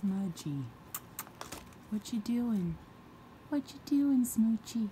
Smudgy. What you doing? What you doing, Smoochie?